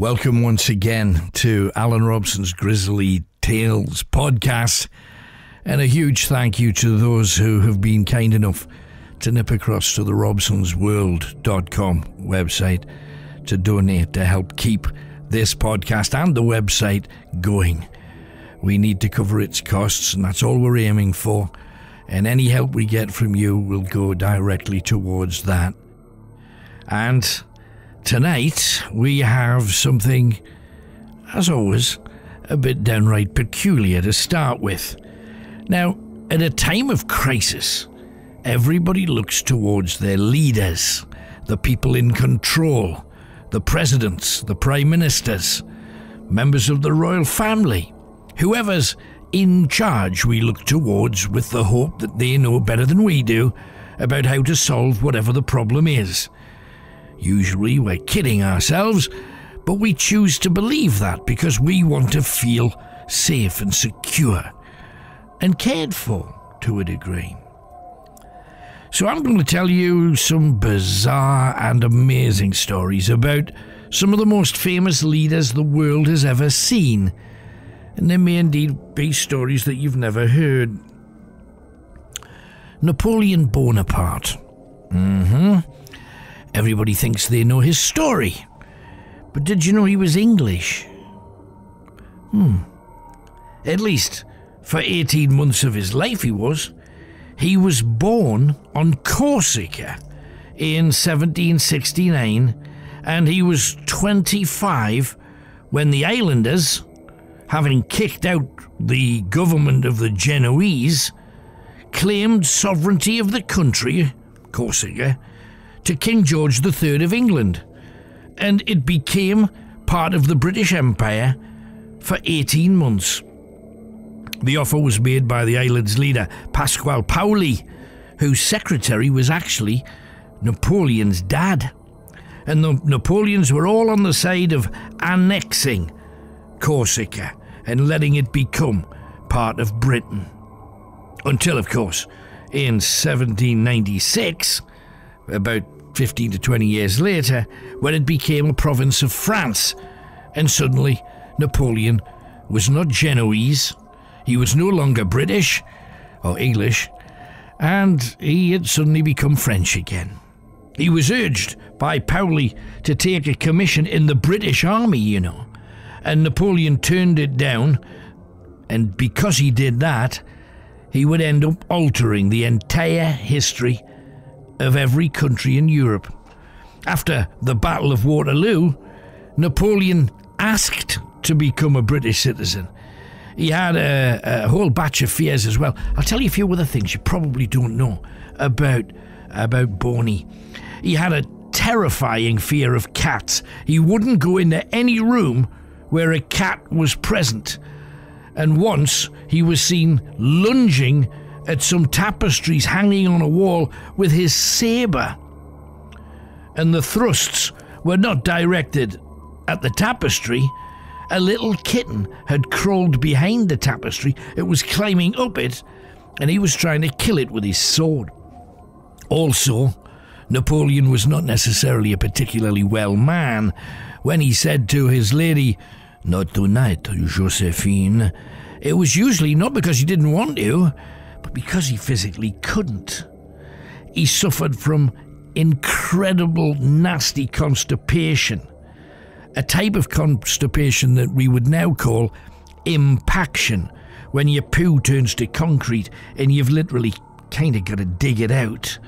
Welcome once again to Alan Robson's Grisly Tales podcast. And a huge thank you to those who have been kind enough to nip across to the robsonsworld.com website to donate to help keep this podcast and the website going. We need to cover its costs, and that's all we're aiming for. And any help we get from you will go directly towards that. And tonight we have something, as always, a bit downright peculiar to start with. Now, at a time of crisis, everybody looks towards their leaders, the people in control, the presidents, the prime ministers, members of the royal family, whoever's in charge we look towards with the hope that they know better than we do about how to solve whatever the problem is. Usually we're kidding ourselves, but we choose to believe that because we want to feel safe and secure and cared for to a degree. So I'm going to tell you some bizarre and amazing stories about some of the most famous leaders the world has ever seen. And there may indeed be stories that you've never heard. Napoleon Bonaparte. hmm. Everybody thinks they know his story. But did you know he was English? Hmm. At least for 18 months of his life, he was. He was born on Corsica in 1769, and he was 25 when the islanders, having kicked out the government of the Genoese, claimed sovereignty of the country, Corsica, to King George III of England, and it became part of the British Empire for 18 months. The offer was made by the island's leader, Pasquale Paoli, whose secretary was actually Napoleon's dad. And the Napoleons were all on the side of annexing Corsica and letting it become part of Britain. Until, of course, in 1796, about 15 to 20 years later, when it became a province of France, and suddenly Napoleon was not Genoese he was no longer British or English, and he had suddenly become French again. He was urged by Paoli to take a commission in the British Army, you know, and Napoleon turned it down, and because he did that, he would end up altering the entire history of every country in Europe. After the Battle of Waterloo, Napoleon asked to become a British citizen he had a, a whole batch of fears as well. I'll tell you a few other things you probably don't know about about Boney. He had a terrifying fear of cats. He wouldn't go into any room where a cat was present. And once he was seen lunging at some tapestries hanging on a wall with his sabre. And the thrusts were not directed at the tapestry, a little kitten had crawled behind the tapestry. It was climbing up it, and he was trying to kill it with his sword. Also, Napoleon was not necessarily a particularly well man when he said to his lady, Not tonight, Josephine. It was usually not because he didn't want to, but because he physically couldn't. He suffered from incredible, nasty constipation a type of constipation that we would now call impaction, when your poo turns to concrete and you've literally kind of got to dig it out.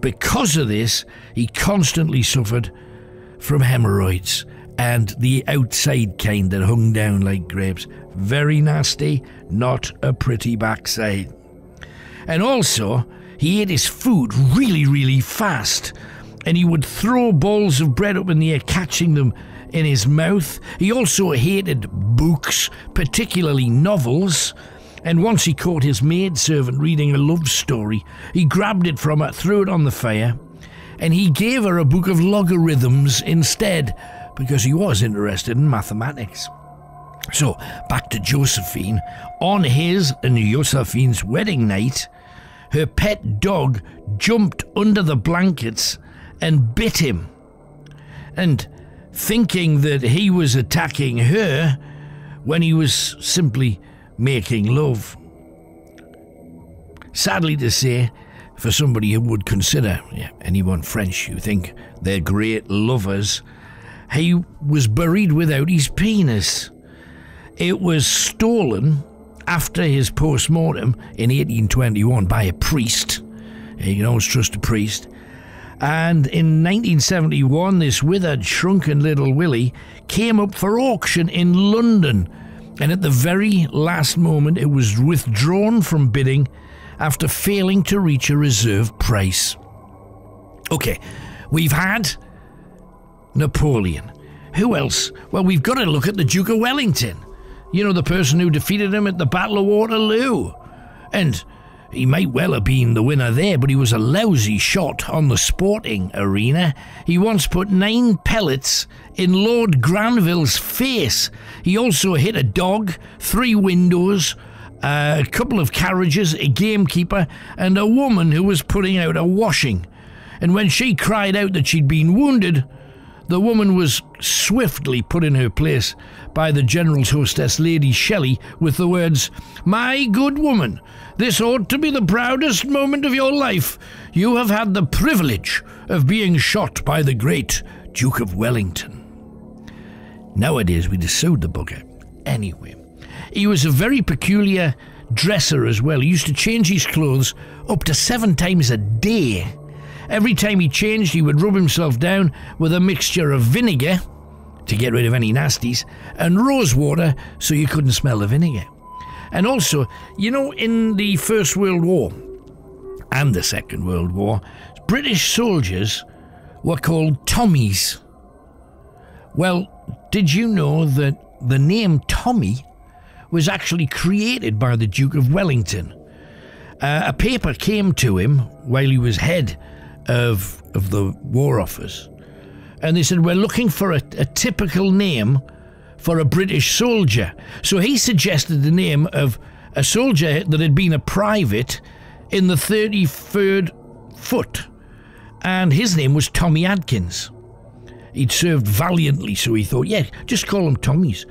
Because of this, he constantly suffered from hemorrhoids and the outside kind that hung down like grapes. Very nasty, not a pretty backside. And also, he ate his food really, really fast, and he would throw balls of bread up in the air, catching them in his mouth. He also hated books, particularly novels. And once he caught his maidservant reading a love story, he grabbed it from her, threw it on the fire, and he gave her a book of logarithms instead, because he was interested in mathematics. So, back to Josephine. On his and Josephine's wedding night, her pet dog jumped under the blankets and bit him. And thinking that he was attacking her when he was simply making love. Sadly to say, for somebody who would consider yeah, anyone French you think they're great lovers, he was buried without his penis. It was stolen after his post mortem in 1821 by a priest. Eh, you can always trust a priest. And in 1971, this withered, shrunken little Willie came up for auction in London. And at the very last moment, it was withdrawn from bidding after failing to reach a reserve price. Okay, we've had Napoleon. Who else? Well, we've got to look at the Duke of Wellington. You know, the person who defeated him at the Battle of Waterloo. And he might well have been the winner there, but he was a lousy shot on the sporting arena. He once put nine pellets in Lord Granville's face. He also hit a dog, three windows, a couple of carriages, a gamekeeper, and a woman who was putting out a washing. And when she cried out that she'd been wounded, the woman was swiftly put in her place by the general's hostess, Lady Shelley, with the words, My good woman, this ought to be the proudest moment of your life. You have had the privilege of being shot by the great Duke of Wellington. Nowadays, we'd have the bugger. Anyway, he was a very peculiar dresser as well. He used to change his clothes up to seven times a day. Every time he changed, he would rub himself down with a mixture of vinegar to get rid of any nasties and rose water so you couldn't smell the vinegar. And also, you know, in the First World War and the Second World War, British soldiers were called Tommies. Well, did you know that the name Tommy was actually created by the Duke of Wellington? Uh, a paper came to him while he was head of, of the War Office, and they said, We're looking for a, a typical name for a British soldier. So he suggested the name of a soldier that had been a private in the 33rd Foot, and his name was Tommy Atkins. He'd served valiantly, so he thought, yeah, just call him Tommy's.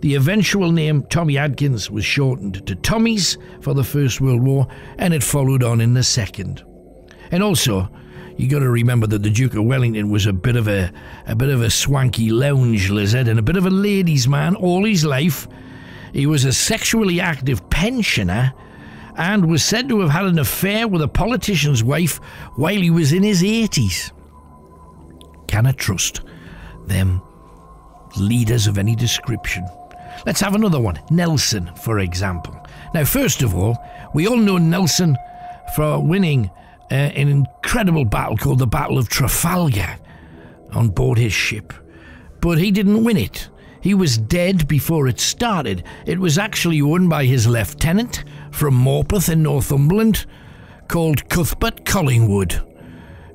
The eventual name Tommy Atkins was shortened to Tommy's for the First World War, and it followed on in the Second. And also, you got to remember that the Duke of Wellington was a bit of a a bit of a swanky lounge lizard and a bit of a ladies' man all his life. He was a sexually active pensioner and was said to have had an affair with a politician's wife while he was in his 80s. Can I trust them leaders of any description? Let's have another one. Nelson, for example. Now, first of all, we all know Nelson for winning uh, an incredible battle called the Battle of Trafalgar on board his ship. But he didn't win it. He was dead before it started. It was actually won by his lieutenant from Morpeth in Northumberland called Cuthbert Collingwood,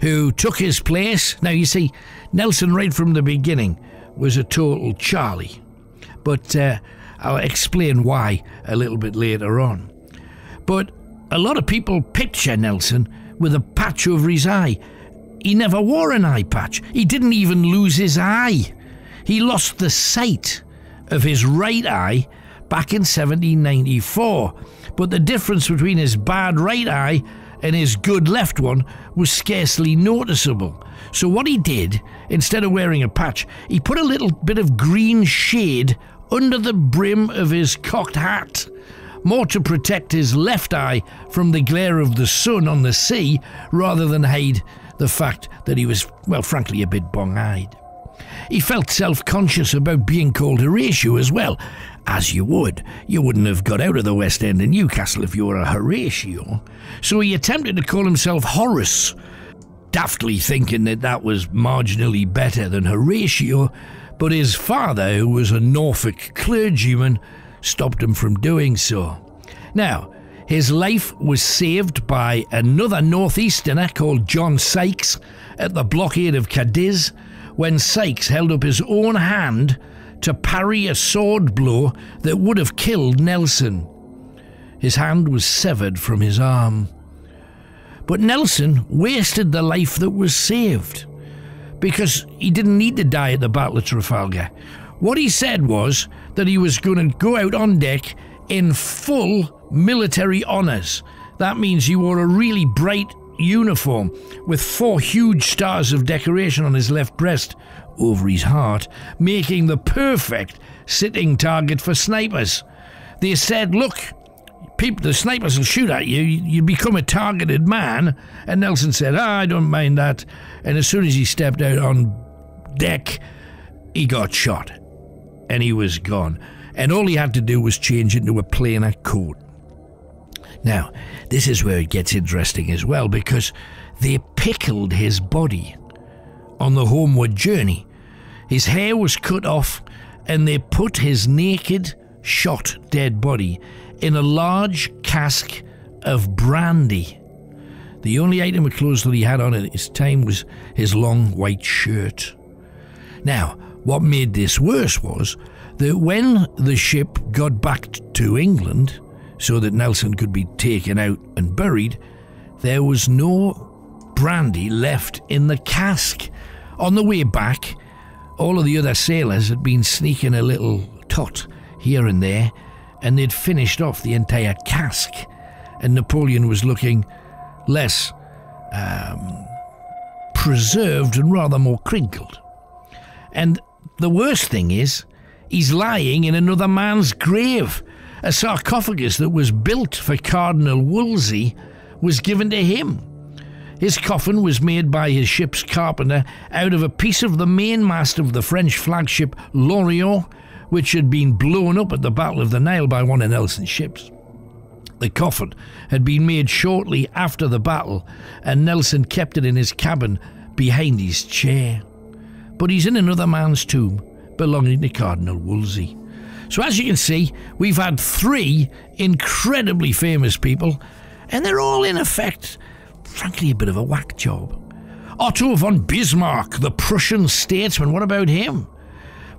who took his place. Now, you see, Nelson, right from the beginning, was a total Charlie. But uh, I'll explain why a little bit later on. But a lot of people picture Nelson with a patch over his eye. He never wore an eye patch. He didn't even lose his eye. He lost the sight of his right eye back in 1794. But the difference between his bad right eye and his good left one was scarcely noticeable. So, what he did, instead of wearing a patch, he put a little bit of green shade under the brim of his cocked hat more to protect his left eye from the glare of the sun on the sea rather than hide the fact that he was, well, frankly, a bit bong eyed. He felt self conscious about being called Horatio as well, as you would. You wouldn't have got out of the West End in Newcastle if you were a Horatio. So he attempted to call himself Horace, daftly thinking that that was marginally better than Horatio, but his father, who was a Norfolk clergyman, stopped him from doing so. Now, his life was saved by another northeasterner called John Sykes at the blockade of Cadiz when Sykes held up his own hand to parry a sword blow that would have killed Nelson. His hand was severed from his arm. But Nelson wasted the life that was saved because he didn't need to die at the Battle of Trafalgar. What he said was that he was going to go out on deck in full military honours. That means he wore a really bright uniform with four huge stars of decoration on his left breast over his heart, making the perfect sitting target for snipers. They said, Look, people, the snipers will shoot at you. You become a targeted man. And Nelson said, ah, I don't mind that. And as soon as he stepped out on deck, he got shot. And he was gone. And all he had to do was change into a plainer coat. Now, this is where it gets interesting as well because they pickled his body on the homeward journey. His hair was cut off, and they put his naked, shot dead body in a large cask of brandy. The only item of clothes that he had on at his time was his long white shirt. Now, what made this worse was that when the ship got back to England, so that Nelson could be taken out and buried, there was no brandy left in the cask. On the way back, all of the other sailors had been sneaking a little tot here and there and they'd finished off the entire cask, and Napoleon was looking less um, preserved and rather more crinkled. And the worst thing is, he's lying in another man's grave. A sarcophagus that was built for Cardinal Wolsey was given to him. His coffin was made by his ship's carpenter out of a piece of the mainmast of the French flagship L'Orient which had been blown up at the Battle of the Nile by one of Nelson's ships. The coffin had been made shortly after the battle, and Nelson kept it in his cabin behind his chair. But he's in another man's tomb belonging to Cardinal Wolsey. So, as you can see, we've had three incredibly famous people, and they're all, in effect, frankly, a bit of a whack job. Otto von Bismarck, the Prussian statesman, what about him?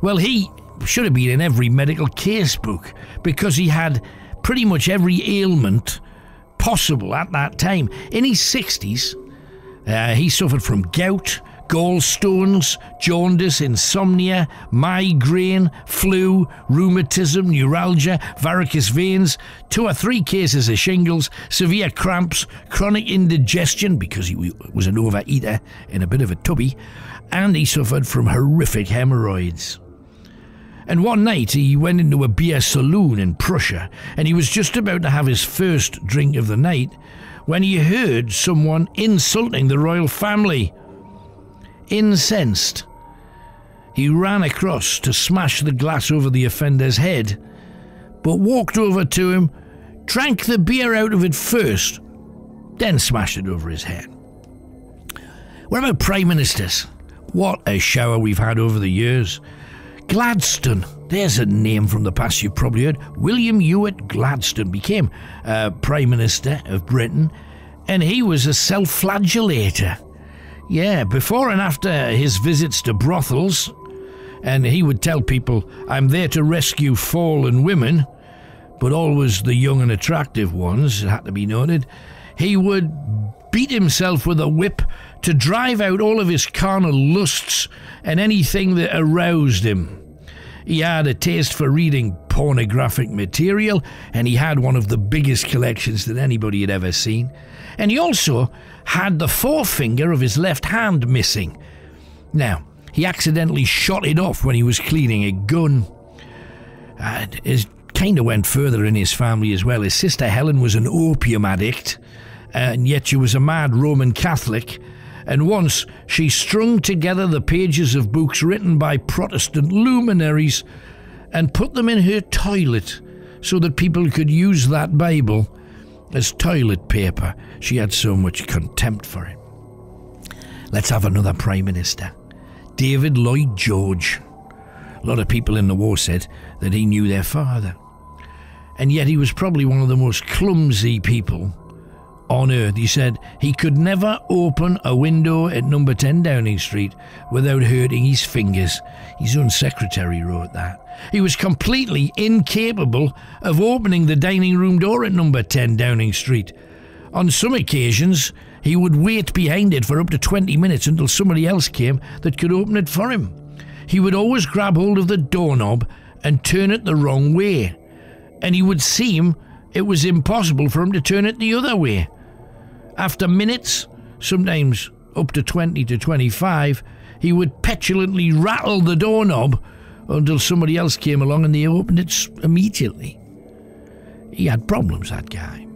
Well, he should have been in every medical case book because he had pretty much every ailment possible at that time. In his 60s, uh, he suffered from gout, gallstones, jaundice, insomnia, migraine, flu, rheumatism, neuralgia, varicose veins, two or three cases of shingles, severe cramps, chronic indigestion because he was an overeater and a bit of a tubby, and he suffered from horrific hemorrhoids. And one night he went into a beer saloon in Prussia, and he was just about to have his first drink of the night when he heard someone insulting the royal family. Incensed, he ran across to smash the glass over the offender's head, but walked over to him, drank the beer out of it first, then smashed it over his head. What about prime ministers? What a shower we've had over the years. Gladstone. There's a name from the past you've probably heard. William Ewart Gladstone became uh, Prime Minister of Britain, and he was a self flagellator. Yeah, before and after his visits to brothels, and he would tell people, I'm there to rescue fallen women, but always the young and attractive ones, it had to be noted. He would beat himself with a whip to drive out all of his carnal lusts and anything that aroused him. He had a taste for reading pornographic material, and he had one of the biggest collections that anybody had ever seen. And he also had the forefinger of his left hand missing. Now, he accidentally shot it off when he was cleaning a gun. And it kind of went further in his family as well. His sister Helen was an opium addict, and yet she was a mad Roman Catholic and once she strung together the pages of books written by Protestant luminaries and put them in her toilet so that people could use that Bible as toilet paper. She had so much contempt for it. Let's have another Prime Minister. David Lloyd George. A lot of people in the war said that he knew their father. And yet he was probably one of the most clumsy people on earth. He said he could never open a window at number 10 Downing Street without hurting his fingers. His own secretary wrote that. He was completely incapable of opening the dining room door at number 10 Downing Street. On some occasions, he would wait behind it for up to 20 minutes until somebody else came that could open it for him. He would always grab hold of the doorknob and turn it the wrong way, and he would seem it was impossible for him to turn it the other way. After minutes, sometimes up to 20 to 25, he would petulantly rattle the doorknob until somebody else came along and they opened it immediately. He had problems, that guy.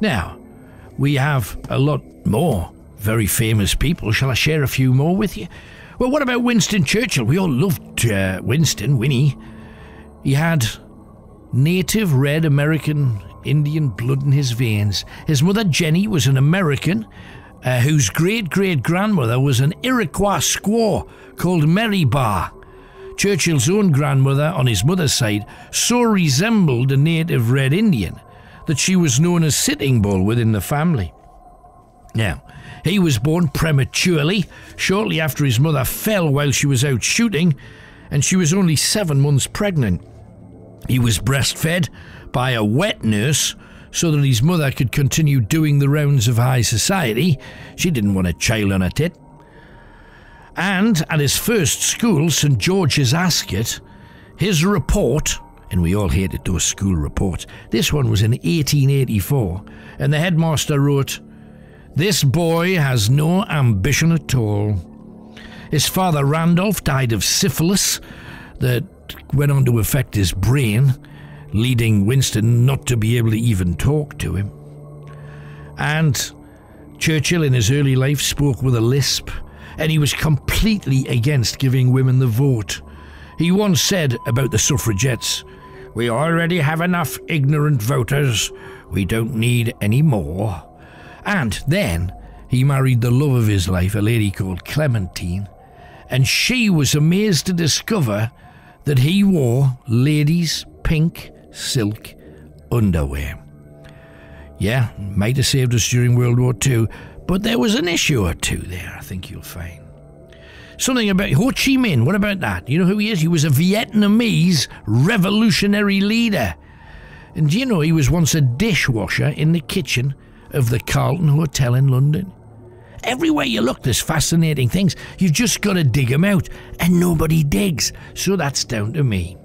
Now, we have a lot more very famous people. Shall I share a few more with you? Well, what about Winston Churchill? We all loved uh, Winston, Winnie. He had native red American Indian blood in his veins. His mother, Jenny, was an American uh, whose great great grandmother was an Iroquois squaw called Mary Bar. Churchill's own grandmother, on his mother's side, so resembled a native Red Indian that she was known as Sitting Bull within the family. Now, he was born prematurely, shortly after his mother fell while she was out shooting, and she was only seven months pregnant. He was breastfed by a wet nurse so that his mother could continue doing the rounds of high society. She didn't want a child on her tit. And at his first school, St George's Ascot, his report, and we all hated those school reports, this one was in 1884, and the headmaster wrote, This boy has no ambition at all. His father Randolph died of syphilis that went on to affect his brain, leading Winston not to be able to even talk to him. And Churchill in his early life spoke with a lisp and he was completely against giving women the vote. He once said about the suffragettes, We already have enough ignorant voters, we don't need any more. And then he married the love of his life, a lady called Clementine, and she was amazed to discover that he wore ladies' pink silk underwear. Yeah, might have saved us during World War II, but there was an issue or two there, I think you'll find. Something about Ho Chi Minh, what about that? You know who he is? He was a Vietnamese revolutionary leader. And do you know he was once a dishwasher in the kitchen of the Carlton Hotel in London? Everywhere you look, there's fascinating things. You've just got to dig them out, and nobody digs. So that's down to me.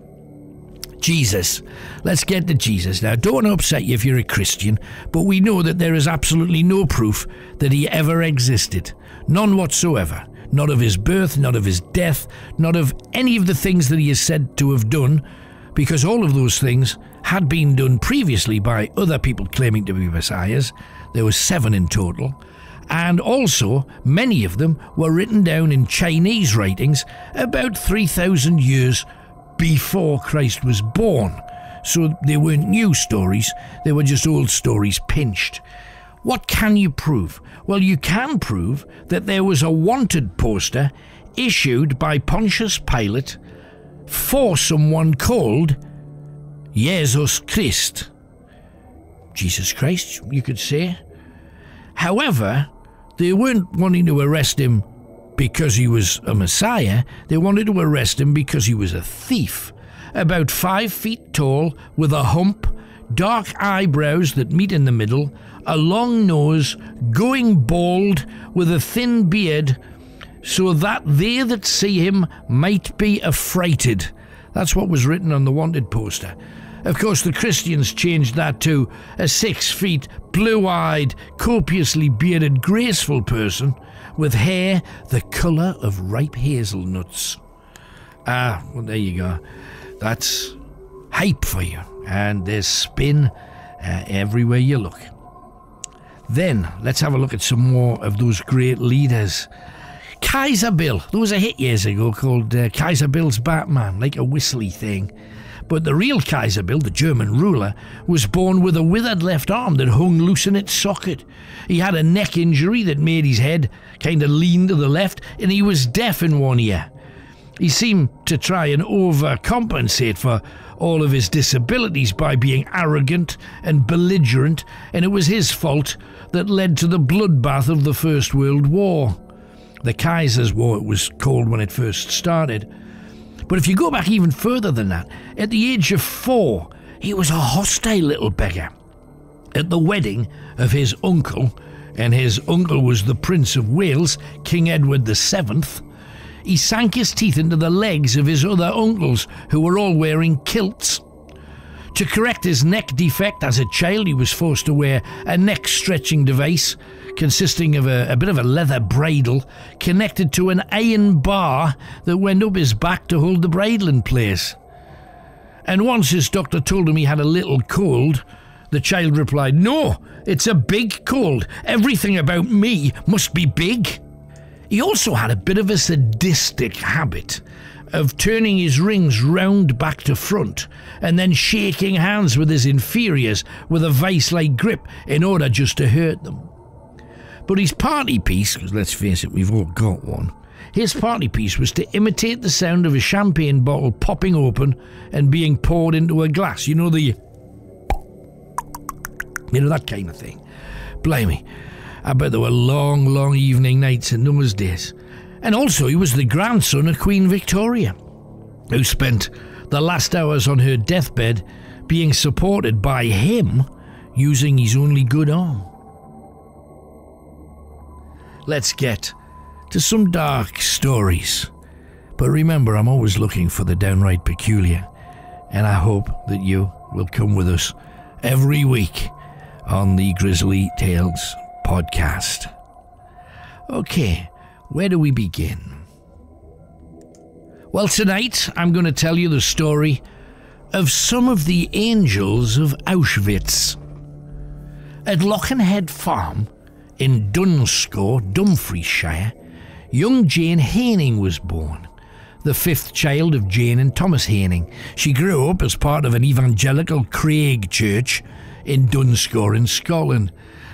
Jesus. Let's get to Jesus. Now, don't upset you if you're a Christian, but we know that there is absolutely no proof that he ever existed. None whatsoever. Not of his birth, not of his death, not of any of the things that he is said to have done, because all of those things had been done previously by other people claiming to be messiahs. There were seven in total. And also, many of them were written down in Chinese writings about 3,000 years before Christ was born. So they weren't new stories, they were just old stories pinched. What can you prove? Well, you can prove that there was a wanted poster issued by Pontius Pilate for someone called Jesus Christ. Jesus Christ, you could say. However, they weren't wanting to arrest him because he was a Messiah, they wanted to arrest him because he was a thief. About five feet tall, with a hump, dark eyebrows that meet in the middle, a long nose, going bald, with a thin beard, so that they that see him might be affrighted. That's what was written on the wanted poster. Of course, the Christians changed that to a six feet, blue eyed, copiously bearded, graceful person with hair the colour of ripe hazelnuts. Ah, well, there you go. That's hype for you, and there's spin uh, everywhere you look. Then, let's have a look at some more of those great leaders. Kaiser Bill. There was a hit years ago called uh, Kaiser Bill's Batman, like a whistly thing. But the real Kaiser Bill, the German ruler, was born with a withered left arm that hung loose in its socket. He had a neck injury that made his head kind of lean to the left, and he was deaf in one ear. He seemed to try and overcompensate for all of his disabilities by being arrogant and belligerent, and it was his fault that led to the bloodbath of the First World War. The Kaiser's War, it was called when it first started. But if you go back even further than that, at the age of four, he was a hostile little beggar. At the wedding of his uncle, and his uncle was the Prince of Wales, King Edward VII, he sank his teeth into the legs of his other uncles, who were all wearing kilts. To correct his neck defect as a child, he was forced to wear a neck stretching device consisting of a, a, bit of a leather bridle connected to an iron bar that went up his back to hold the bridle in place. And once his doctor told him he had a little cold, the child replied, No, it's a big cold. Everything about me must be big. He also had a bit of a sadistic habit of turning his rings round back to front and then shaking hands with his inferiors with a vice like grip in order just to hurt them. But his party piece, because let's face it, we've all got one, his party piece was to imitate the sound of a champagne bottle popping open and being poured into a glass. You know, the. You know, that kind of thing. Blimey. I bet there were long, long evening nights in those days. And also, he was the grandson of Queen Victoria, who spent the last hours on her deathbed being supported by him using his only good arm. Let's get to some dark stories. But remember, I'm always looking for the downright peculiar, and I hope that you will come with us every week on the Grisly Tales podcast. Okay, where do we begin? Well, tonight I'm going to tell you the story of some of the angels of Auschwitz. At Lochenhead Farm in Dunscore, Dumfriesshire, young Jane Haining was born, the fifth child of Jane and Thomas Haining. She grew up as part of an evangelical Craig church in Dunscore in Scotland.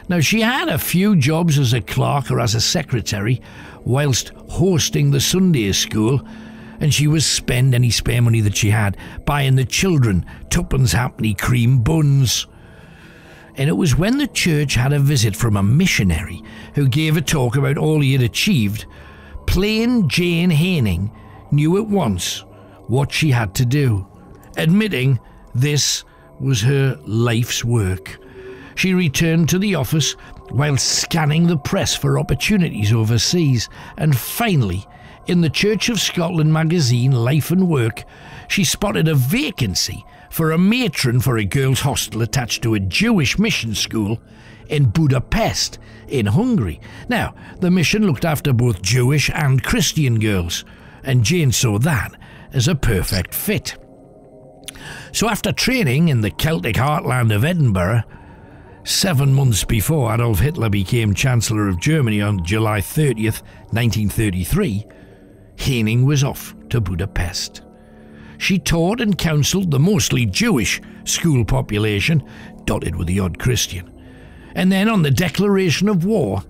Now, she had a few jobs as a clerk or as a secretary whilst hosting the Sunday school, and she was spend any spare money that she had buying the children tuppence halfpenny cream buns. And it was when the church had a visit from a missionary who gave a talk about all he had achieved, plain Jane Haining knew at once what she had to do, admitting this was her life's work she returned to the office while scanning the press for opportunities overseas, and finally, in the Church of Scotland magazine Life and Work, she spotted a vacancy for a matron for a girls' hostel attached to a Jewish mission school in Budapest, in Hungary. Now, the mission looked after both Jewish and Christian girls, and Jane saw that as a perfect fit. So, after training in the Celtic heartland of Edinburgh, Seven months before Adolf Hitler became Chancellor of Germany on July 30th, 1933, Haining was off to Budapest. She taught and counselled the mostly Jewish school population, dotted with the odd Christian. And then on the declaration of war,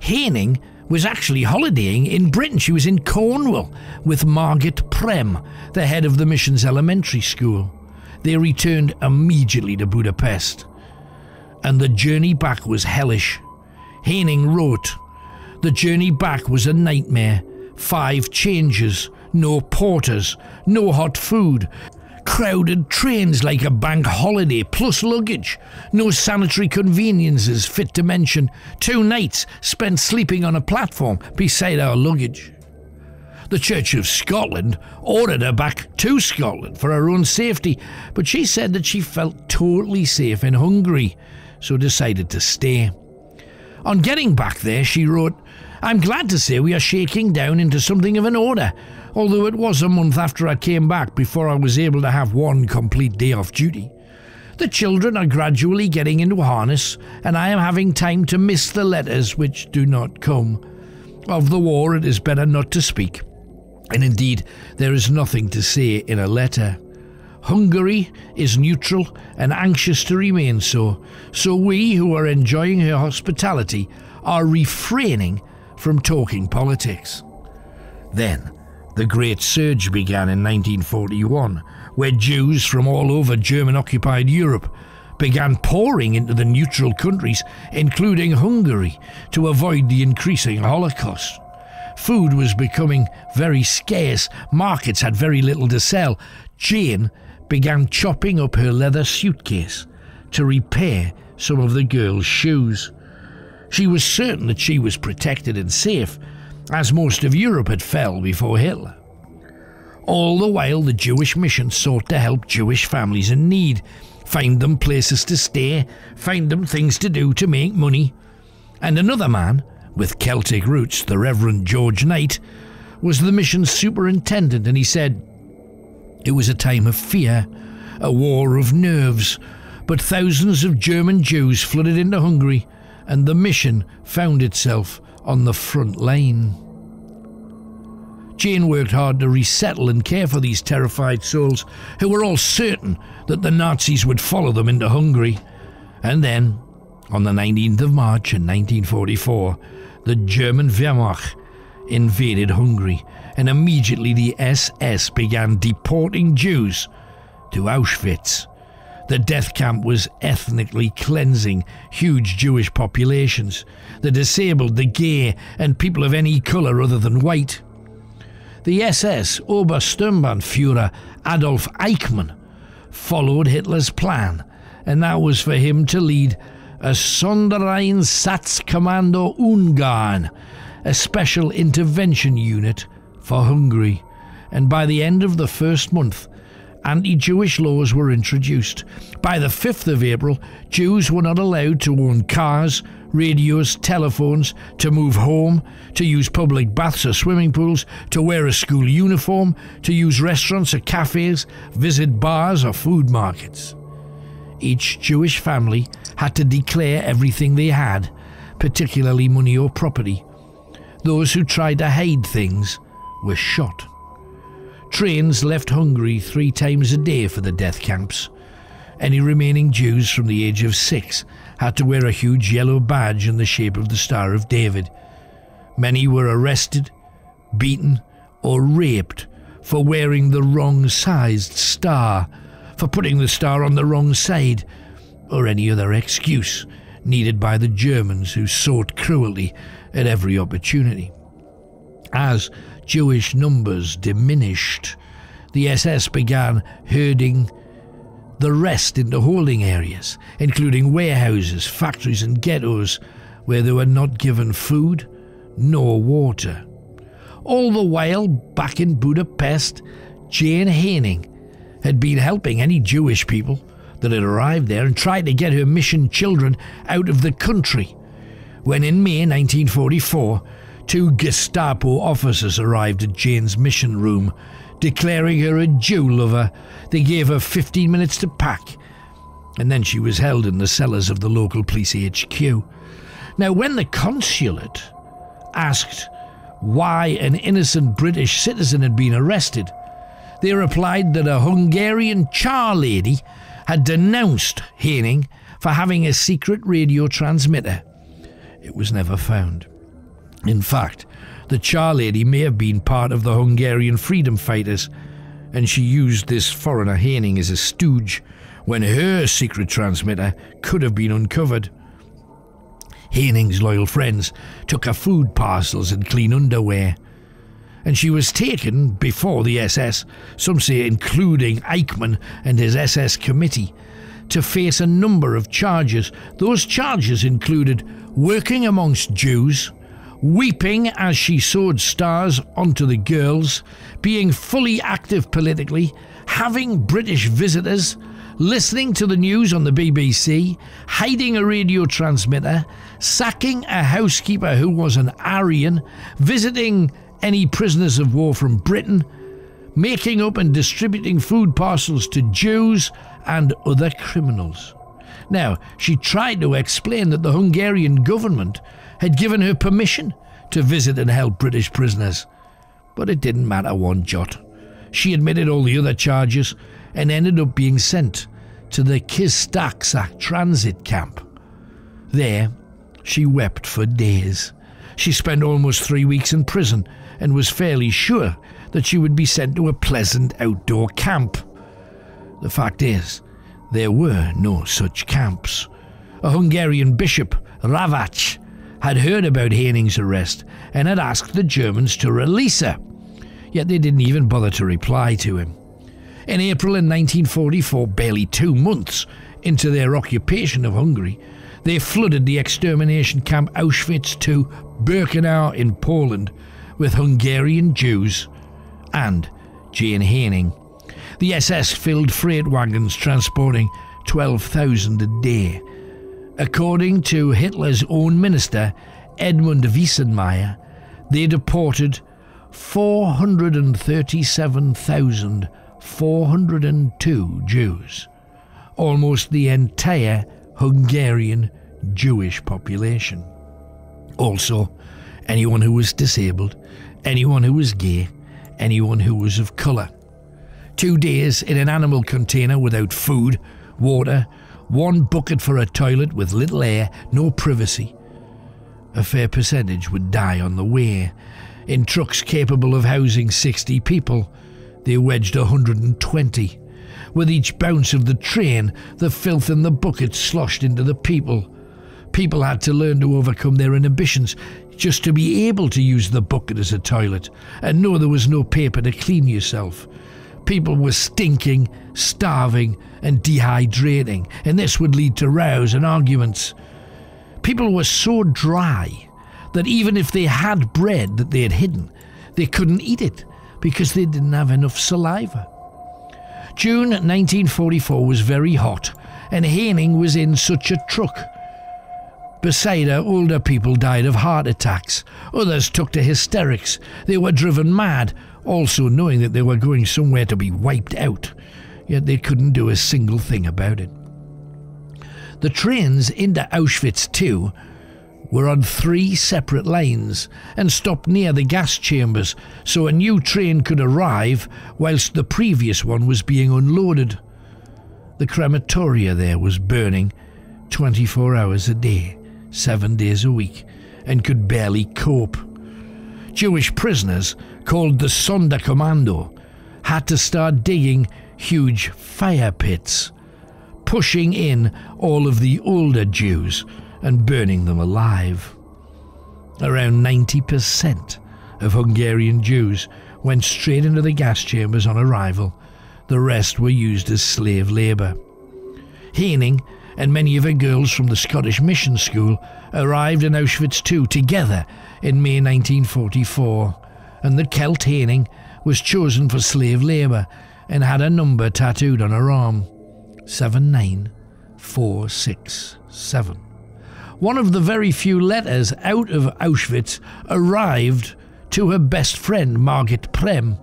Haining was actually holidaying in Britain. She was in Cornwall with Margaret Prem, the head of the mission's elementary school. They returned immediately to Budapest and the journey back was hellish. Haining wrote, The journey back was a nightmare. Five changes, no porters, no hot food, crowded trains like a bank holiday, plus luggage, no sanitary conveniences fit to mention, two nights spent sleeping on a platform beside our luggage. The Church of Scotland ordered her back to Scotland for her own safety, but she said that she felt totally safe in Hungary so decided to stay. On getting back there, she wrote, I'm glad to say we are shaking down into something of an order, although it was a month after I came back before I was able to have one complete day off duty. The children are gradually getting into harness, and I am having time to miss the letters which do not come. Of the war, it is better not to speak, and indeed, there is nothing to say in a letter. Hungary is neutral and anxious to remain so, so we who are enjoying her hospitality are refraining from talking politics. Then, the Great Surge began in 1941, where Jews from all over German occupied Europe began pouring into the neutral countries, including Hungary, to avoid the increasing Holocaust. Food was becoming very scarce, markets had very little to sell. Jane began chopping up her leather suitcase to repair some of the girl's shoes. She was certain that she was protected and safe, as most of Europe had fell before Hitler. All the while, the Jewish mission sought to help Jewish families in need, find them places to stay, find them things to do to make money. And another man, with Celtic roots, the Reverend George Knight, was the mission's superintendent, and he said, It was a time of fear, a war of nerves, but thousands of German Jews flooded into Hungary, and the mission found itself on the front line. Jane worked hard to resettle and care for these terrified souls who were all certain that the Nazis would follow them into Hungary. And then, on the 19th of March in 1944, the German Wehrmacht invaded Hungary, and immediately the SS began deporting Jews to Auschwitz. The death camp was ethnically cleansing huge Jewish populations, the disabled, the gay, and people of any colour other than white. The SS Obersturmbannführer Adolf Eichmann followed Hitler's plan, and that was for him to lead a Sondereinsatzkommando Ungarn, a special intervention unit for Hungary. And by the end of the first month, anti Jewish laws were introduced. By the 5th of April, Jews were not allowed to own cars, radios, telephones, to move home, to use public baths or swimming pools, to wear a school uniform, to use restaurants or cafes, visit bars or food markets. Each Jewish family had to declare everything they had, particularly money or property. Those who tried to hide things were shot. Trains left Hungary three times a day for the death camps. Any remaining Jews from the age of six had to wear a huge yellow badge in the shape of the Star of David. Many were arrested, beaten, or raped for wearing the wrong sized star, for putting the star on the wrong side, or any other excuse needed by the Germans who sought cruelty at every opportunity. As Jewish numbers diminished, the SS began herding the rest into holding areas, including warehouses, factories, and ghettos where they were not given food nor water. All the while, back in Budapest, Jane Haining had been helping any Jewish people that had arrived there and tried to get her mission children out of the country. When in May 1944, two Gestapo officers arrived at Jane's mission room declaring her a Jew lover. They gave her 15 minutes to pack, and then she was held in the cellars of the local police HQ. Now, when the consulate asked why an innocent British citizen had been arrested, they replied that a Hungarian char lady had denounced Haining for having a secret radio transmitter. It was never found. In fact, the Char Lady may have been part of the Hungarian freedom fighters, and she used this foreigner Haining as a stooge when her secret transmitter could have been uncovered. Haining's loyal friends took her food parcels and clean underwear, and she was taken before the SS, some say including Eichmann and his SS committee, to face a number of charges. Those charges included working amongst Jews, weeping as she sewed stars onto the girls, being fully active politically, having British visitors, listening to the news on the BBC, hiding a radio transmitter, sacking a housekeeper who was an Aryan, visiting any prisoners of war from Britain, making up and distributing food parcels to Jews and other criminals. Now, she tried to explain that the Hungarian government had given her permission to visit and help British prisoners. But it didn't matter one jot. She admitted all the other charges and ended up being sent to the Kistarcsa transit camp. There, she wept for days. She spent almost three weeks in prison and was fairly sure that she would be sent to a pleasant outdoor camp. The fact is, there were no such camps. A Hungarian bishop, Ravach, had heard about Haining's arrest and had asked the Germans to release her. Yet they didn't even bother to reply to him. In April in 1944, barely two months into their occupation of Hungary, They flooded the extermination camp Auschwitz to Birkenau in Poland with Hungarian Jews and Jane Haining. The SS filled freight wagons transporting 12,000 a day. According to Hitler's own minister, Edmund Veesenmayer, they deported 437,402 Jews, almost the entire Hungarian Jewish population. Also, anyone who was disabled, anyone who was gay, anyone who was of colour. Two days in an animal container without food, water, one bucket for a toilet with little air, no privacy. A fair percentage would die on the way. In trucks capable of housing 60 people, they wedged 120. With each bounce of the train, the filth in the bucket sloshed into the people. People had to learn to overcome their inhibitions just to be able to use the bucket as a toilet and know there was no paper to clean yourself. People were stinking, starving, and dehydrating, and this would lead to rows and arguments. People were so dry that even if they had bread that they had hidden, they couldn't eat it because they didn't have enough saliva. June 1944 was very hot, and Haining was in such a truck. Beside her, older people died of heart attacks. Others took to hysterics. They were driven mad, also knowing that they were going somewhere to be wiped out. Yet they couldn't do a single thing about it. The trains into Auschwitz II were on three separate lines and stopped near the gas chambers so a new train could arrive whilst the previous one was being unloaded. The crematoria there was burning 24 hours a day, seven days a week, and could barely cope. Jewish prisoners, called the Sonderkommando, had to start digging huge fire pits, pushing in all of the older Jews and burning them alive. Around 90% of Hungarian Jews went straight into the gas chambers on arrival. The rest were used as slave labour. Haining and many of her girls from the Scottish Mission School arrived in Auschwitz II together in May 1944, and the Celt Haining was chosen for slave labour and had a number tattooed on her arm 79467. One of the very few letters out of Auschwitz arrived to her best friend, Margit Prem,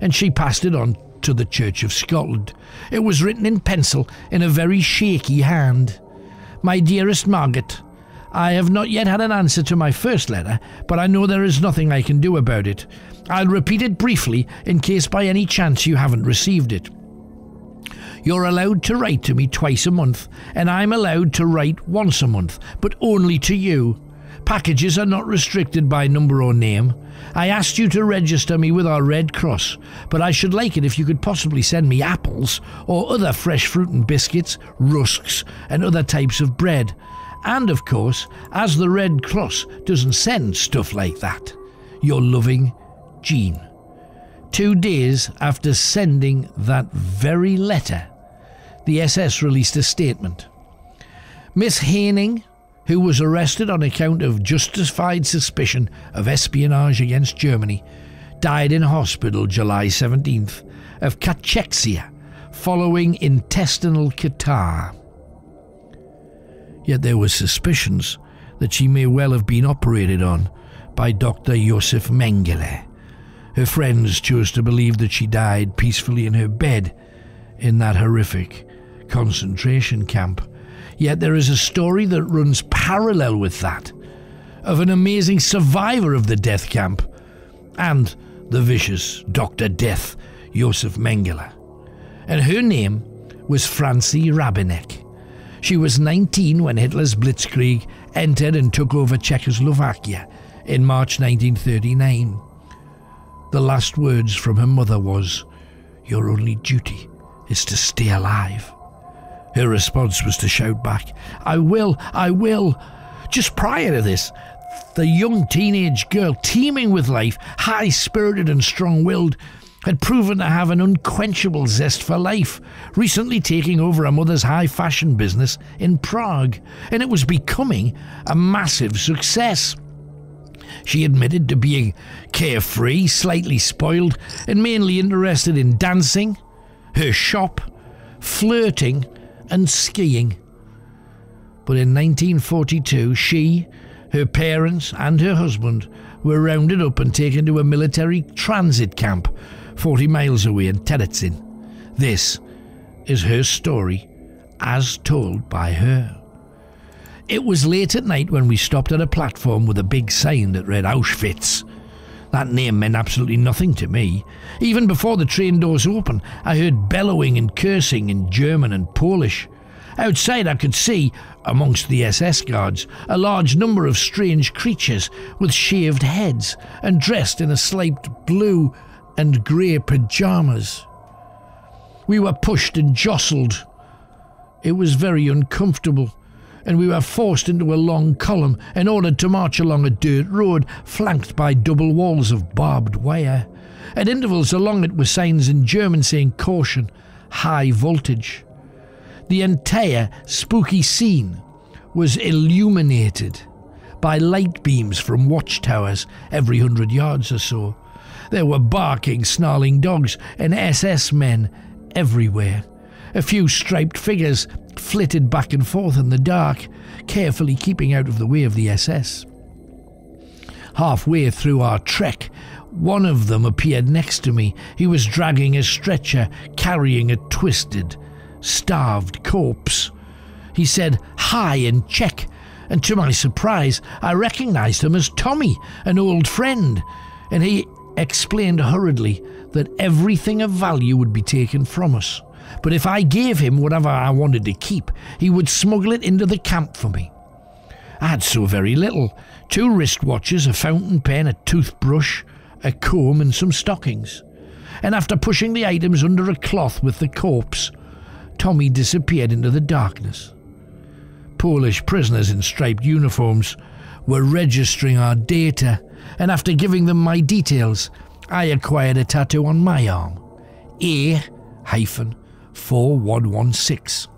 and she passed it on to the Church of Scotland. It was written in pencil in a very shaky hand. My dearest Margaret, I have not yet had an answer to my first letter, but I know there is nothing I can do about it. I'll repeat it briefly in case by any chance you haven't received it. You're allowed to write to me twice a month, and I'm allowed to write once a month, but only to you. Packages are not restricted by number or name. I asked you to register me with our Red Cross, but I should like it if you could possibly send me apples or other fresh fruit and biscuits, rusks, and other types of bread. And of course, as the Red Cross doesn't send stuff like that, your loving Jean. Two days after sending that very letter, the SS released a statement. Miss Haining, who was arrested on account of justified suspicion of espionage against Germany, died in hospital July 17th of cachexia following intestinal catarrh. Yet there were suspicions that she may well have been operated on by Dr. Josef Mengele. Her friends chose to believe that she died peacefully in her bed in that horrific concentration camp. Yet there is a story that runs parallel with that of an amazing survivor of the death camp and the vicious Dr. Death, Josef Mengele. And her name was Francie Rabinek. She was 19 when Hitler's Blitzkrieg entered and took over Czechoslovakia in March 1939. The last words from her mother was, Your only duty is to stay alive. Her response was to shout back, I will, I will. Just prior to this, the young teenage girl, teeming with life, high spirited and strong willed, had proven to have an unquenchable zest for life, recently taking over her mother's high fashion business in Prague, and it was becoming a massive success. She admitted to being carefree, slightly spoiled, and mainly interested in dancing, her shop, flirting, and skiing. But in 1942, she, her parents, and her husband were rounded up and taken to a military transit camp 40 miles away in Terezin. This is her story as told by her. It was late at night when we stopped at a platform with a big sign that read Auschwitz. That name meant absolutely nothing to me. Even before the train doors opened, I heard bellowing and cursing in German and Polish. Outside, I could see, amongst the SS guards, a large number of strange creatures with shaved heads and dressed in a sliped blue and grey pyjamas. We were pushed and jostled. It was very uncomfortable, and we were forced into a long column and ordered to march along a dirt road flanked by double walls of barbed wire. At intervals along it were signs in German saying caution, high voltage. The entire spooky scene was illuminated by light beams from watchtowers every hundred yards or so. There were barking, snarling dogs and SS men everywhere. A few striped figures flitted back and forth in the dark, carefully keeping out of the way of the SS. Halfway through our trek, one of them appeared next to me. He was dragging a stretcher, carrying a twisted, starved corpse. He said hi in Czech, and to my surprise, I recognized him as Tommy, an old friend, and he explained hurriedly that everything of value would be taken from us. But if I gave him whatever I wanted to keep, he would smuggle it into the camp for me. I had so very little two wristwatches, a fountain pen, a toothbrush, a comb, and some stockings. And after pushing the items under a cloth with the corpse, Tommy disappeared into the darkness. Polish prisoners in striped uniforms were registering our data, and after giving them my details, I acquired a tattoo on my arm A hyphen 4116.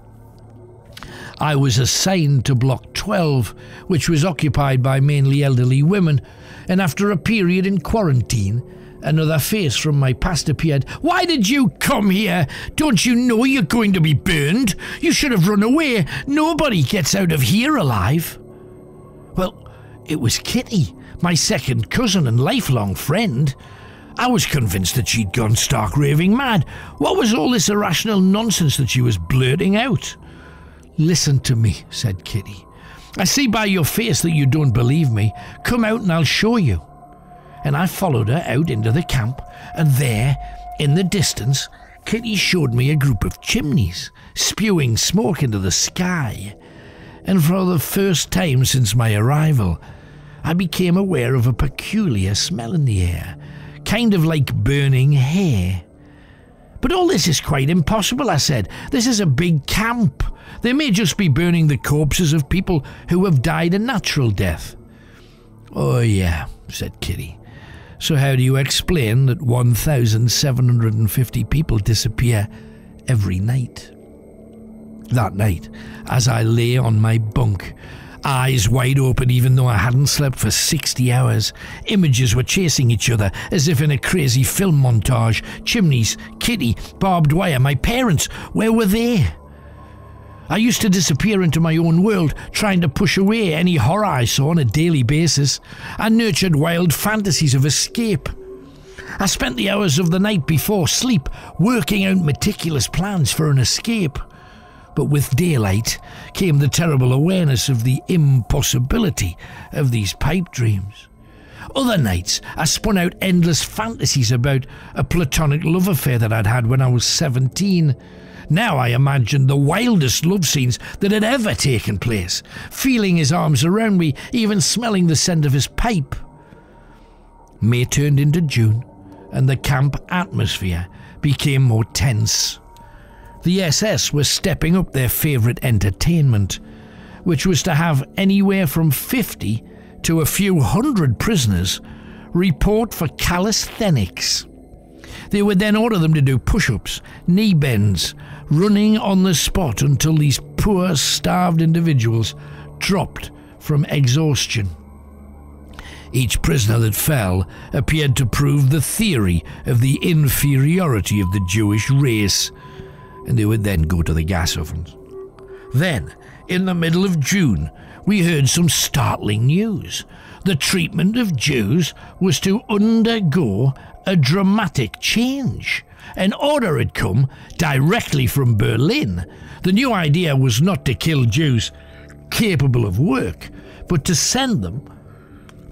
I was assigned to Block 12, which was occupied by mainly elderly women, and after a period in quarantine, Another face from my past appeared. Why did you come here? Don't you know you're going to be burned? You should have run away. Nobody gets out of here alive. Well, it was Kitty, my second cousin and lifelong friend. I was convinced that she'd gone stark raving mad. What was all this irrational nonsense that she was blurting out? Listen to me, said Kitty. I see by your face that you don't believe me. Come out and I'll show you and I followed her out into the camp, and there, in the distance, Kitty showed me a group of chimneys, spewing smoke into the sky. And for the first time since my arrival, I became aware of a peculiar smell in the air, kind of like burning hair. But all this is quite impossible, I said. This is a big camp. They may just be burning the corpses of people who have died a natural death. Oh, yeah, said Kitty. So, how do you explain that 1,750 people disappear every night? That night, as I lay on my bunk, eyes wide open even though I hadn't slept for 60 hours, images were chasing each other as if in a crazy film montage. Chimneys, Kitty, barbed wire, my parents, where were they? I used to disappear into my own world, trying to push away any horror I saw on a daily basis. I nurtured wild fantasies of escape. I spent the hours of the night before sleep working out meticulous plans for an escape. But with daylight came the terrible awareness of the impossibility of these pipe dreams. Other nights, I spun out endless fantasies about a platonic love affair that I'd had when I was 17 now I imagined the wildest love scenes that had ever taken place, feeling his arms around me, even smelling the scent of his pipe. May turned into June, and the camp atmosphere became more tense. The SS were stepping up their favourite entertainment, which was to have anywhere from 50 to a few hundred prisoners report for calisthenics. They would then order them to do push ups, knee bends, running on the spot until these poor, starved individuals dropped from exhaustion. Each prisoner that fell appeared to prove the theory of the inferiority of the Jewish race, and they would then go to the gas ovens. Then, in the middle of June, we heard some startling news. The treatment of Jews was to undergo a dramatic change. An order had come directly from Berlin. The new idea was not to kill Jews capable of work, but to send them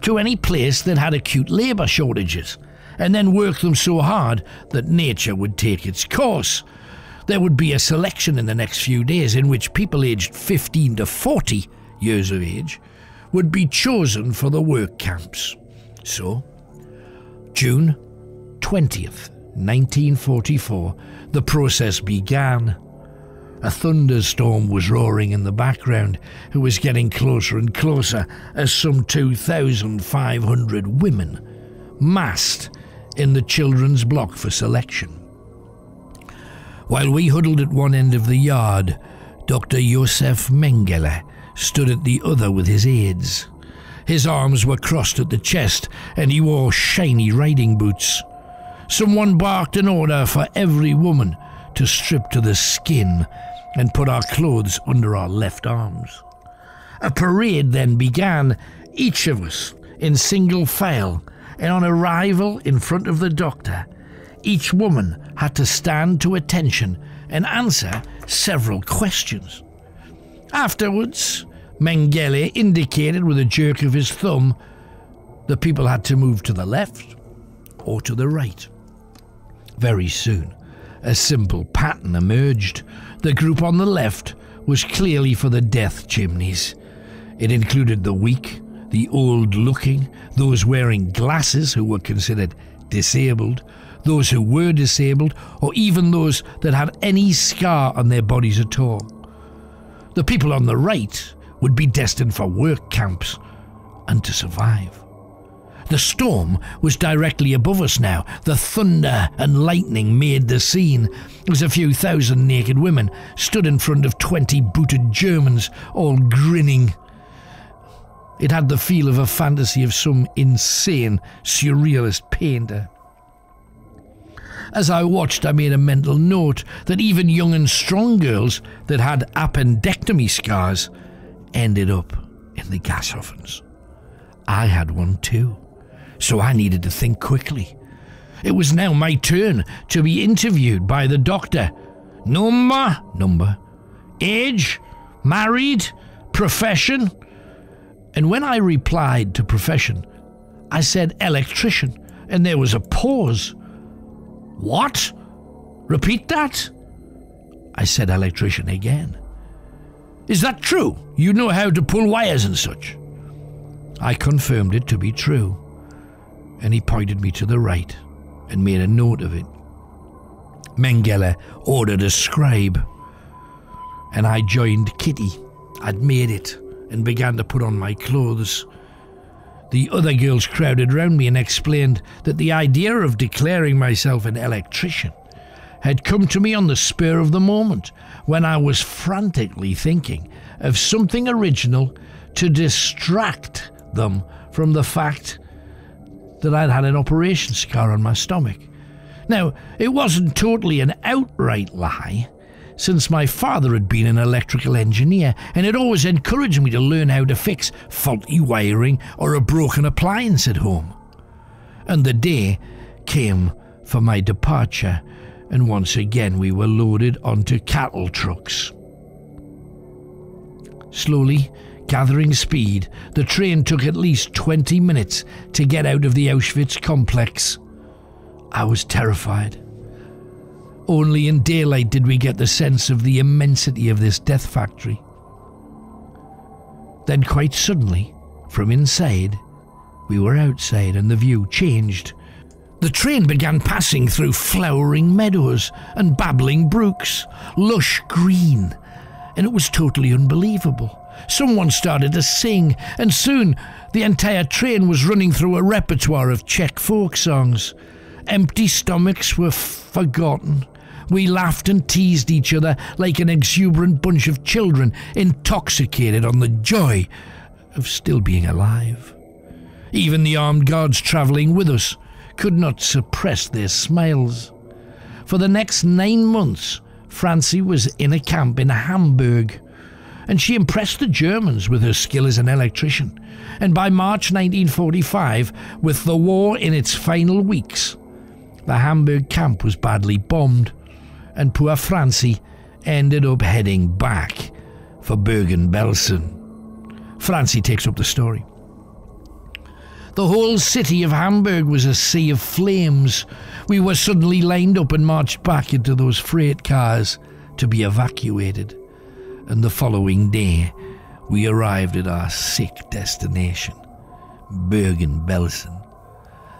to any place that had acute labour shortages, and then work them so hard that nature would take its course. There would be a selection in the next few days in which people aged 15 to 40 years of age would be chosen for the work camps. So, June 20th, 1944, the process began. A thunderstorm was roaring in the background. It was getting closer and closer as some 2,500 women massed in the children's block for selection. While we huddled at one end of the yard, Dr. Josef Mengele stood at the other with his aides. His arms were crossed at the chest, and he wore shiny riding boots. Someone barked an order for every woman to strip to the skin and put our clothes under our left arms. A parade then began, each of us in single file, and on arrival in front of the doctor, each woman had to stand to attention and answer several questions. Afterwards, Mengele indicated with a jerk of his thumb the people had to move to the left or to the right. Very soon, a simple pattern emerged. The group on the left was clearly for the death chimneys. It included the weak, the old looking, those wearing glasses who were considered disabled, those who were disabled, or even those that had any scar on their bodies at all. The people on the right would be destined for work camps and to survive. The storm was directly above us now. The thunder and lightning made the scene as a few thousand naked women stood in front of twenty booted Germans, all grinning. It had the feel of a fantasy of some insane, surrealist painter. As I watched, I made a mental note that even young and strong girls that had appendectomy scars ended up in the gas ovens. I had one too so I needed to think quickly. It was now my turn to be interviewed by the doctor. Number, number, age, married, profession. And when I replied to profession, I said electrician, and there was a pause. What? Repeat that? I said electrician again. Is that true? You know how to pull wires and such? I confirmed it to be true and he pointed me to the right and made a note of it. Mengele ordered a scribe, and I joined Kitty. I'd made it and began to put on my clothes. The other girls crowded round me and explained that the idea of declaring myself an electrician had come to me on the spur of the moment when I was frantically thinking of something original to distract them from the fact that I'd had an operation scar on my stomach. Now, it wasn't totally an outright lie, since my father had been an electrical engineer and had always encouraged me to learn how to fix faulty wiring or a broken appliance at home. And the day came for my departure, and once again we were loaded onto cattle trucks. Slowly, Gathering speed, the train took at least 20 minutes to get out of the Auschwitz complex. I was terrified. Only in daylight did we get the sense of the immensity of this death factory. Then, quite suddenly, from inside, we were outside and the view changed. The train began passing through flowering meadows and babbling brooks, lush green, and it was totally unbelievable. Someone started to sing, and soon the entire train was running through a repertoire of Czech folk songs. Empty stomachs were forgotten. We laughed and teased each other like an exuberant bunch of children intoxicated on the joy of still being alive. Even the armed guards travelling with us could not suppress their smiles. For the next nine months, Francie was in a camp in Hamburg, and she impressed the Germans with her skill as an electrician. And by March 1945, with the war in its final weeks, the Hamburg camp was badly bombed, and poor Francie ended up heading back for Bergen-Belsen. Francie takes up the story. The whole city of Hamburg was a sea of flames. We were suddenly lined up and marched back into those freight cars to be evacuated. And the following day, we arrived at our sick destination, Bergen-Belsen.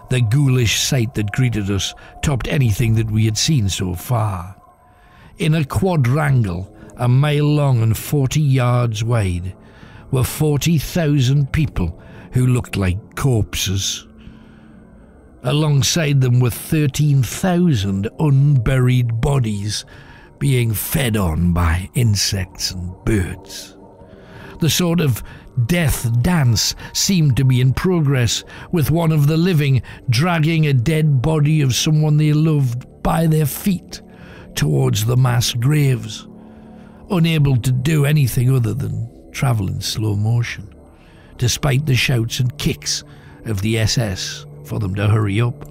The ghoulish sight that greeted us topped anything that we had seen so far. In a quadrangle, a mile long and 40 yards wide, were 40,000 people who looked like corpses. Alongside them were 13,000 unburied bodies being fed on by insects and birds. The sort of death dance seemed to be in progress, with one of the living dragging a dead body of someone they loved by their feet towards the mass graves, unable to do anything other than travel in slow motion, despite the shouts and kicks of the SS for them to hurry up.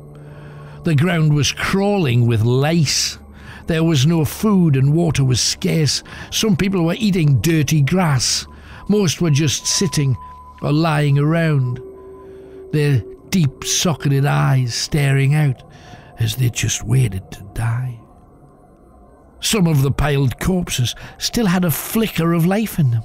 The ground was crawling with lice. There was no food and water was scarce. Some people were eating dirty grass. Most were just sitting or lying around, their deep socketed eyes staring out as they just waited to die. Some of the piled corpses still had a flicker of life in them.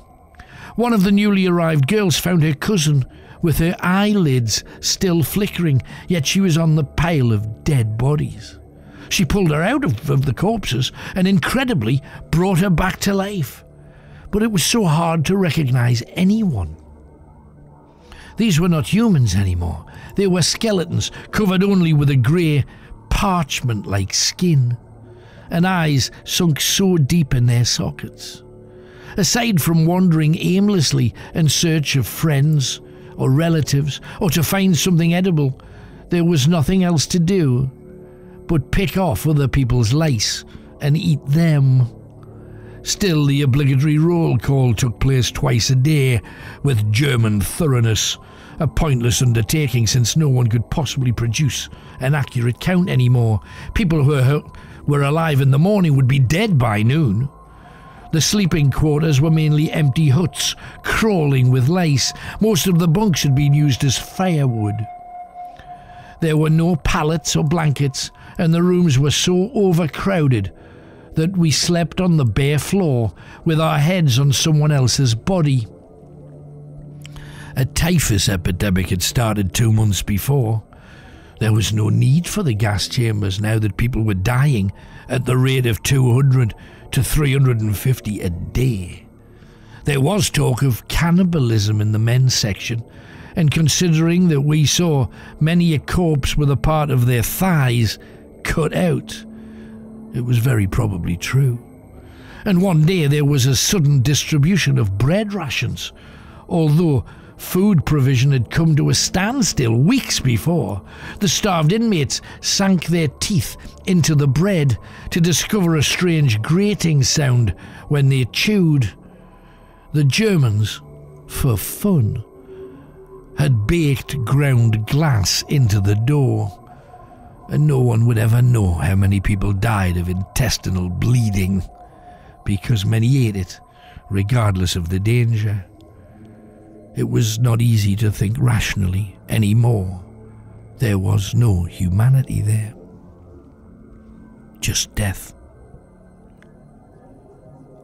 One of the newly arrived girls found her cousin with her eyelids still flickering, yet she was on the pile of dead bodies. She pulled her out of, of, the corpses and incredibly brought her back to life. But it was so hard to recognize anyone. These were not humans anymore. They were skeletons covered only with a grey, parchment like skin, and eyes sunk so deep in their sockets. Aside from wandering aimlessly in search of friends or relatives or to find something edible, there was nothing else to do but pick off other people's lice and eat them. Still, the obligatory roll call took place twice a day with German thoroughness, a pointless undertaking since no one could possibly produce an accurate count anymore. People who were alive in the morning would be dead by noon. The sleeping quarters were mainly empty huts, crawling with lice. Most of the bunks had been used as firewood. There were no pallets or blankets, and the rooms were so overcrowded that we slept on the bare floor with our heads on someone else's body. A typhus epidemic had started two months before. There was no need for the gas chambers now that people were dying at the rate of 200 to 350 a day. There was talk of cannibalism in the men's section, and considering that we saw many a corpse with a part of their thighs cut out, it was very probably true. And one day there was a sudden distribution of bread rations, although Food provision had come to a standstill weeks before. The starved inmates sank their teeth into the bread to discover a strange grating sound when they chewed. The Germans, for fun, had baked ground glass into the dough, and no one would ever know how many people died of intestinal bleeding because many ate it, regardless of the danger. It was not easy to think rationally anymore. There was no humanity there. Just death.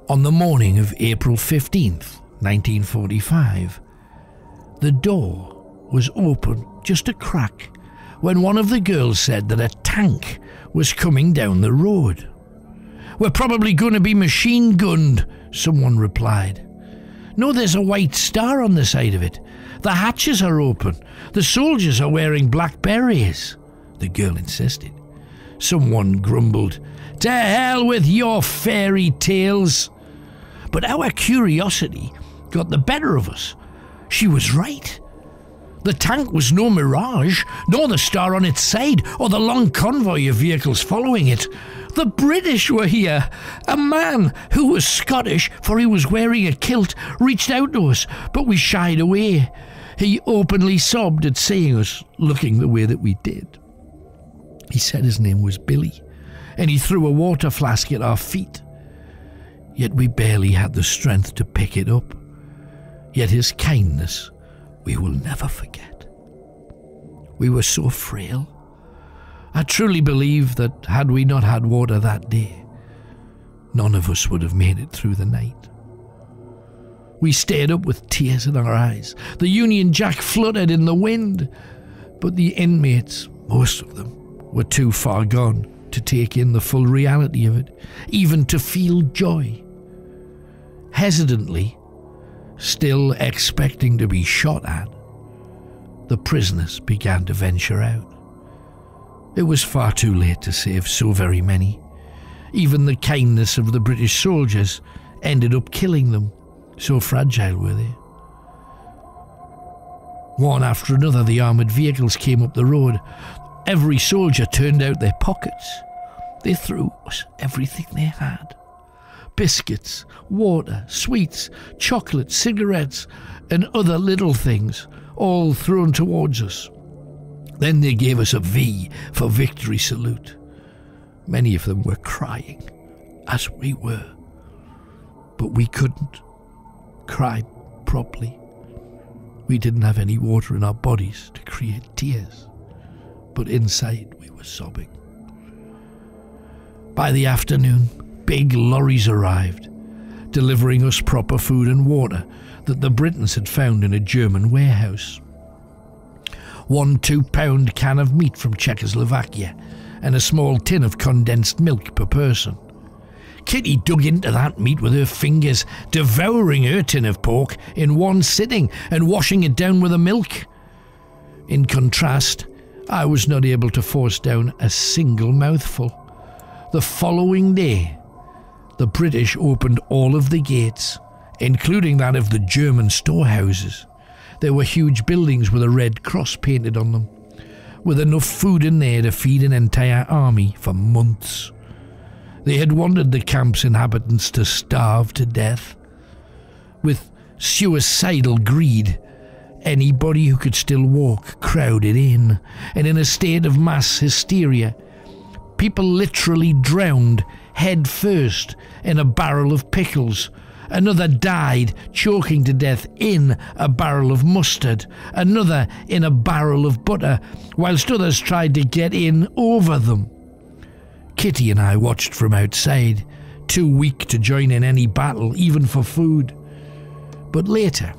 On the morning of April 15th, 1945, the door was open just a crack when one of the girls said that a tank was coming down the road. We're probably going to be machine gunned, someone replied. No, there's a white star on the side of it. The hatches are open. The soldiers are wearing black berets. the girl insisted. Someone grumbled, To hell with your fairy tales! But our curiosity got the better of us. She was right. The tank was no mirage, nor the star on its side, or the long convoy of vehicles following it. The British were here. A man who was Scottish, for he was wearing a kilt, reached out to us, but we shied away. He openly sobbed at seeing us looking the way that we did. He said his name was Billy, and he threw a water flask at our feet. Yet we barely had the strength to pick it up. Yet his kindness we will never forget. We were so frail. I truly believe that had we not had water that day, none of us would have made it through the night. We stayed up with tears in our eyes. The Union Jack fluttered in the wind, but the inmates, most of them, were too far gone to take in the full reality of it, even to feel joy. Hesitantly, still expecting to be shot at, the prisoners began to venture out. It was far too late to save so very many. Even the kindness of the British soldiers ended up killing them, so fragile were they. One after another, the armoured vehicles came up the road. Every soldier turned out their pockets. They threw us everything they had biscuits, water, sweets, chocolate, cigarettes, and other little things, all thrown towards us. Then they gave us a V for victory salute. Many of them were crying, as we were. But we couldn't cry properly. We didn't have any water in our bodies to create tears, but inside we were sobbing. By the afternoon, big lorries arrived, delivering us proper food and water that the Britons had found in a German warehouse. One two pound can of meat from Czechoslovakia and a small tin of condensed milk per person. Kitty dug into that meat with her fingers, devouring her tin of pork in one sitting and washing it down with the milk. In contrast, I was not able to force down a single mouthful. The following day, the British opened all of the gates, including that of the German storehouses. There were huge buildings with a red cross painted on them, with enough food in there to feed an entire army for months. They had wanted the camp's inhabitants to starve to death. With suicidal greed, anybody who could still walk crowded in, and in a state of mass hysteria, people literally drowned head first in a barrel of pickles. Another died choking to death in a barrel of mustard. Another in a barrel of butter, whilst others tried to get in over them. Kitty and I watched from outside, too weak to join in any battle, even for food. But later,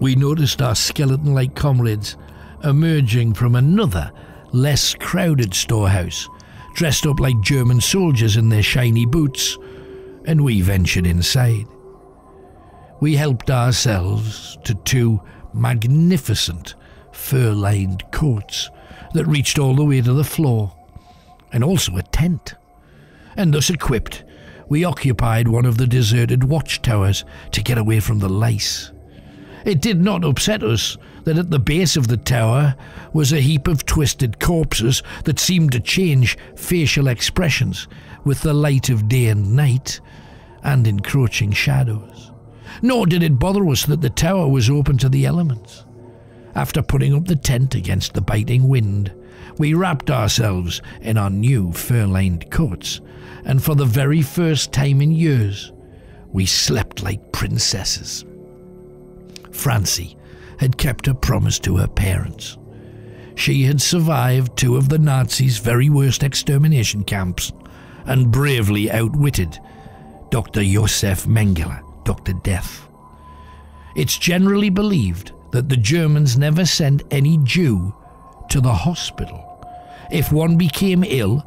we noticed our skeleton like comrades emerging from another, less crowded storehouse dressed up like German soldiers in their shiny boots, and we ventured inside. We helped ourselves to two magnificent fur lined coats that reached all the way to the floor, and also a tent. And thus equipped, we occupied one of the deserted watchtowers to get away from the lice. It did not upset us that at the base of the tower was a heap of twisted corpses that seemed to change facial expressions with the light of day and night and encroaching shadows. Nor did it bother us that the tower was open to the elements. After putting up the tent against the biting wind, we wrapped ourselves in our new fur lined coats, and for the very first time in years, we slept like princesses. Francie had kept her promise to her parents. She had survived two of the Nazis' very worst extermination camps and bravely outwitted Dr. Josef Mengele, Dr. Death. It's generally believed that the Germans never sent any Jew to the hospital. If one became ill,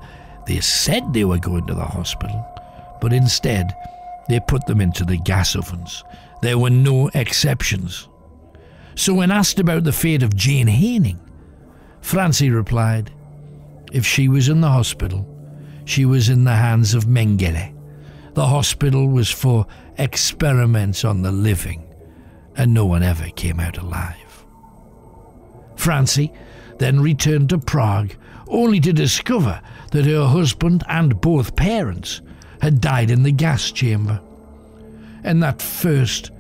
they said they were going to the hospital, but instead they put them into the gas ovens. There were no exceptions. So, when asked about the fate of Jane Haining, Francie replied, If she was in the hospital, she was in the hands of Mengele. The hospital was for experiments on the living, and no one ever came out alive. Francie then returned to Prague, only to discover that her husband and both parents had died in the gas chamber. And that first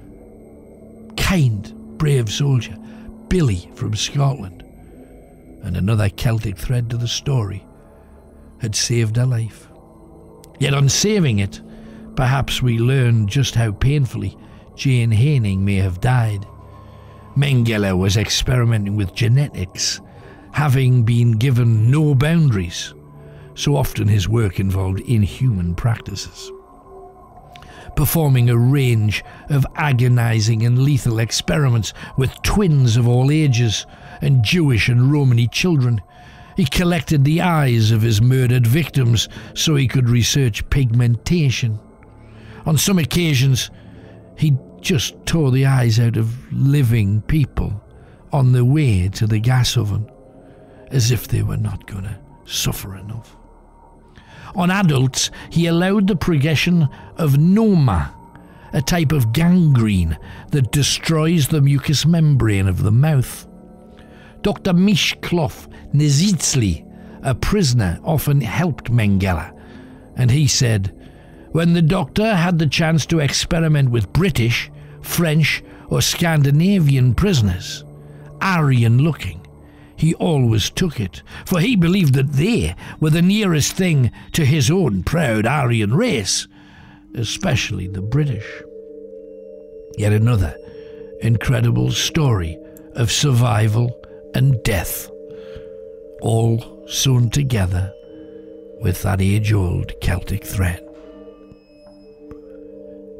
kind, brave soldier, Billy from Scotland, and another Celtic thread to the story, had saved her life. Yet on saving it, perhaps we learn just how painfully Jane Haining may have died. Mengele was experimenting with genetics, having been given no boundaries. So often his work involved inhuman practices. Performing a range of agonizing and lethal experiments with twins of all ages and Jewish and Romany children, he collected the eyes of his murdered victims so he could research pigmentation. On some occasions, he just tore the eyes out of living people on the way to the gas oven, as if they were not going to suffer enough. On adults, he allowed the progression of noma, a type of gangrene that destroys the mucous membrane of the mouth. Dr. Mishklov Nizitsli, a prisoner, often helped Mengele, and he said, when the doctor had the chance to experiment with British, French, or Scandinavian prisoners, Aryan looking, he always took it, for he believed that they were the nearest thing to his own proud Aryan race, especially the British. Yet another incredible story of survival and death, all sewn together with that age old Celtic thread.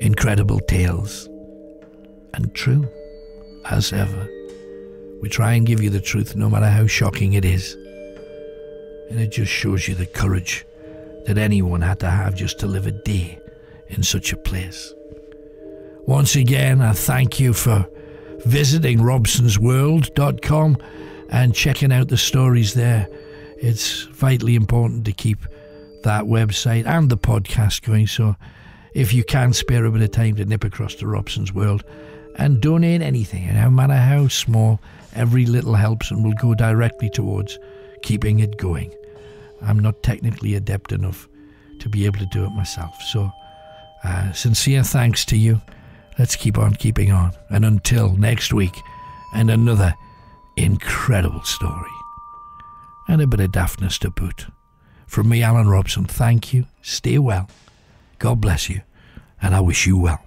Incredible tales, and true as ever. We try and give you the truth no matter how shocking it is. And it just shows you the courage that anyone had to have just to live a day in such a place. Once again, I thank you for visiting robsonsworld.com and checking out the stories there. It's vitally important to keep that website and the podcast going. So if you can spare a bit of time to nip across to Robson's World and donate anything, no matter how small, every little helps and will go directly towards keeping it going. I'm not technically adept enough to be able to do it myself. So, uh, sincere thanks to you. Let's keep on keeping on. And until next week, and another incredible story. And a bit of daftness to boot. From me, Alan Robson, thank you. Stay well. God bless you. And I wish you well.